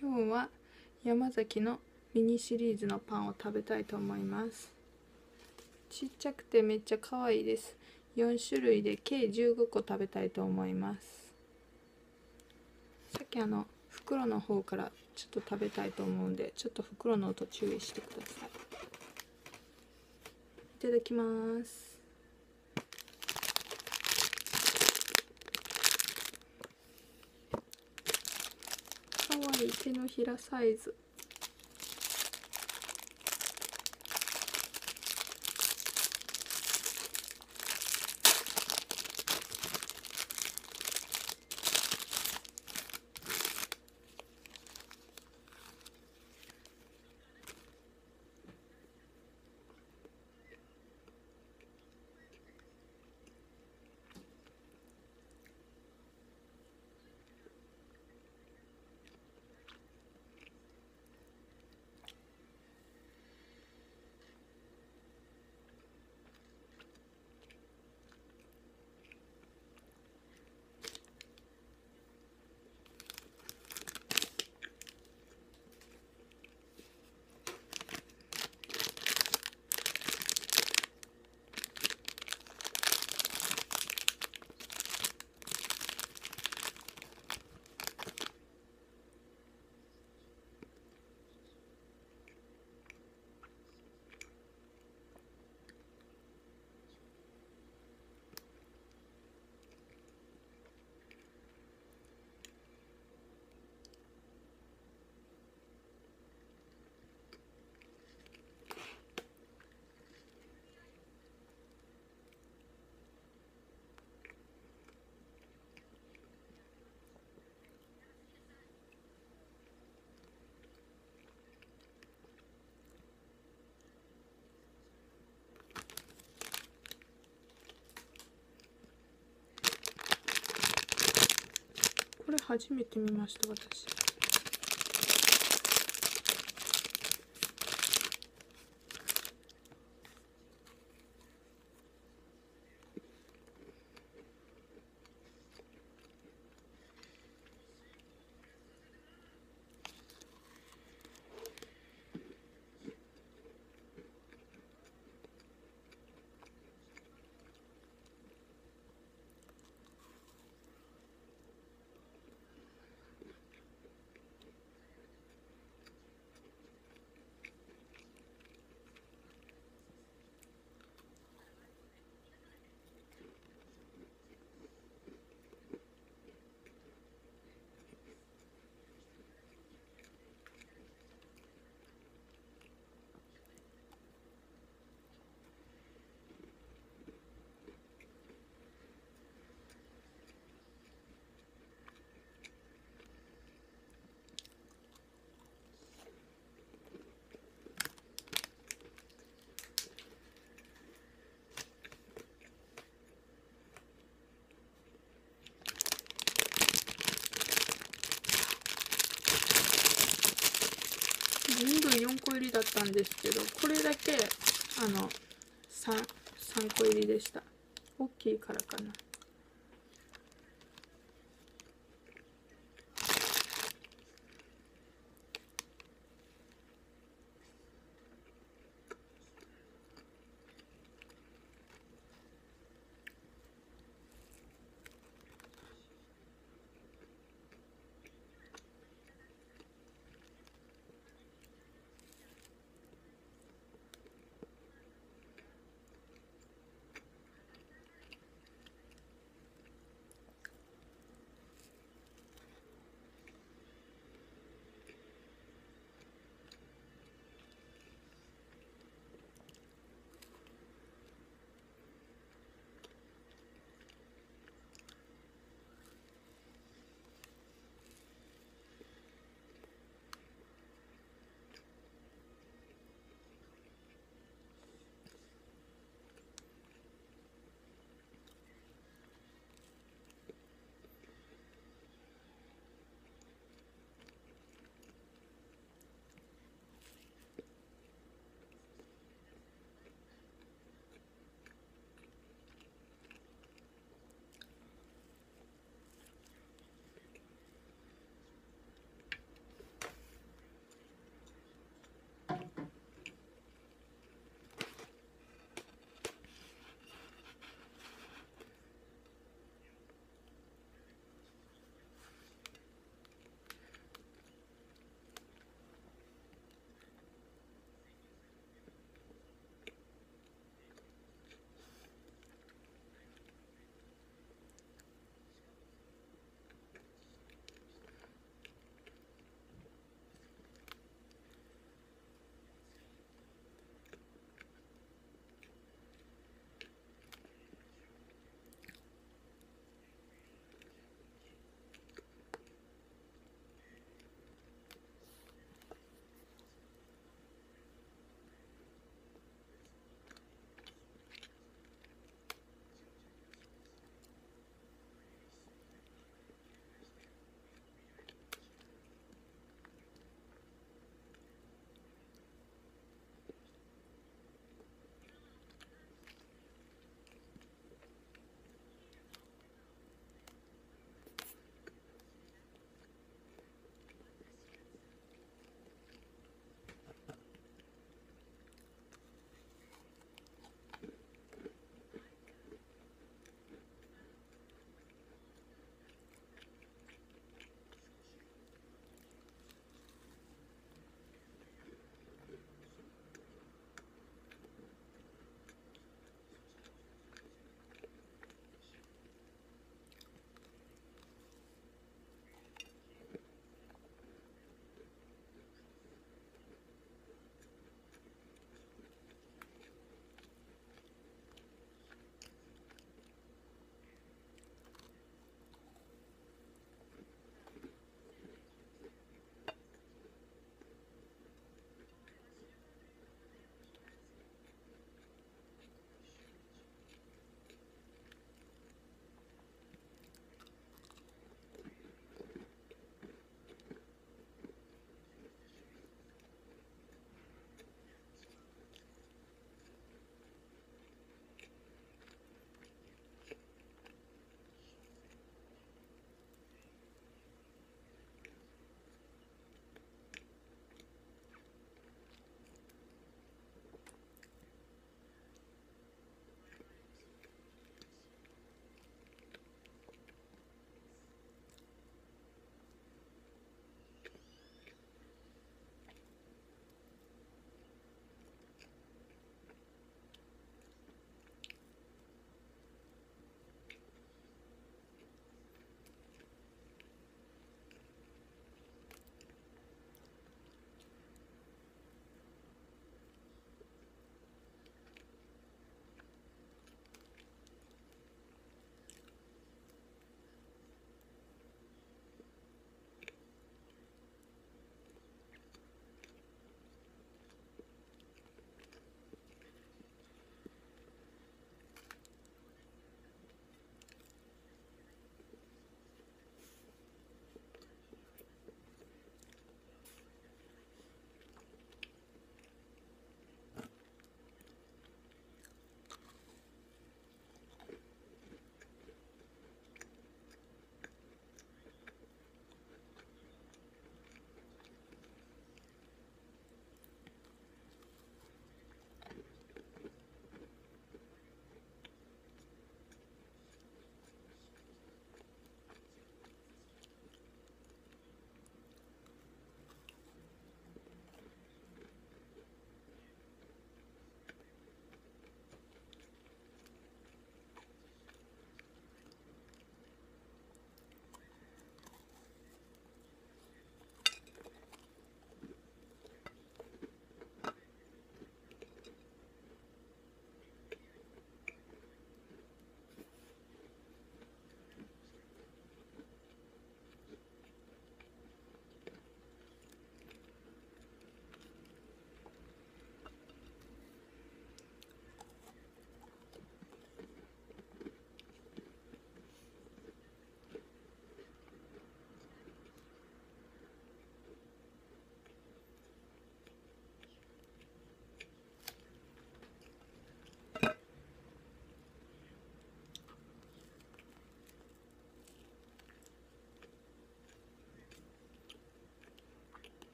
今日は山崎のミニシリーズのパンを食べたいと思います。ちっちゃくてめっちゃ可愛いです。4種類で計15個食べたいと思います。さっきあの袋の方からちょっと食べたいと思うんでちょっと袋の音注意してください。いただきます。わい手のひらサイズ。初めて見ました私全部4個入りだったんですけどこれだけあの 3, 3個入りでした。大きいからかな。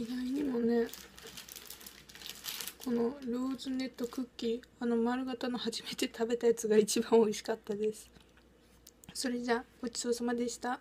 意外にもねこのローズネットクッキーあの丸型の初めて食べたやつが一番美味しかったです。それじゃごちそうさまでした。